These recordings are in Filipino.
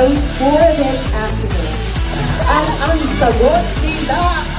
host for this afternoon. At ang sagot nila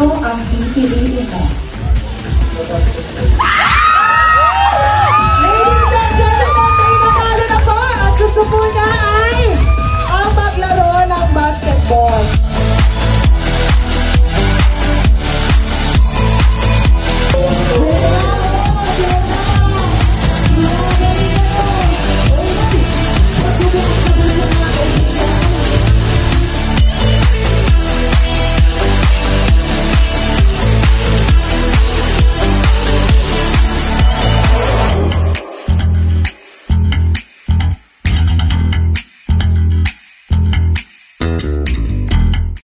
Sino ang pipiliin mo?